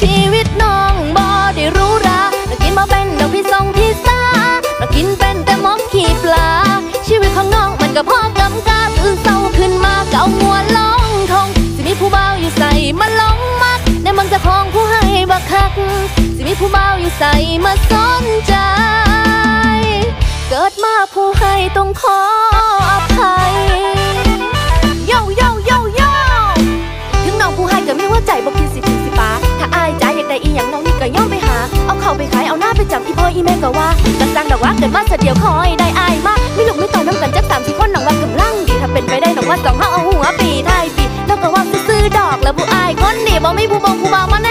ชีวิตน้องบอได้รู้ราเรากินมาเป็นดอกพี่ทรงพี่สาเรากินเป็นแต่มอมขี้ปลา ชีวิตของน้องมันก็พอกำกับตื่นเศร้าขึ้นมาเก่างัวล้องทองสิมีผู้เบาอยู่ใส่มาล้องมักในมันจะคองผู้ให้บักคัก สิมีผู้เบาอยู่ใส่มาสนใจ เกิดมาผู้ให้ต้องคอ อยอีแม่ก็ว่ากันสร้างดอกว่าเกิดมาเสเดียวคอยได้อายมากมีลูกมีเต่าน้ำกันจักสามสี่คนหนองว่ากำลังดีถ้าเป็นไปได้หนองว่าสองห้าเอาหัวปีไทยปีแล้วก็ว่าซื้อดอกแล้วผู้อายคนนี่บ่มีผู้บงผู้บ่าวมาแน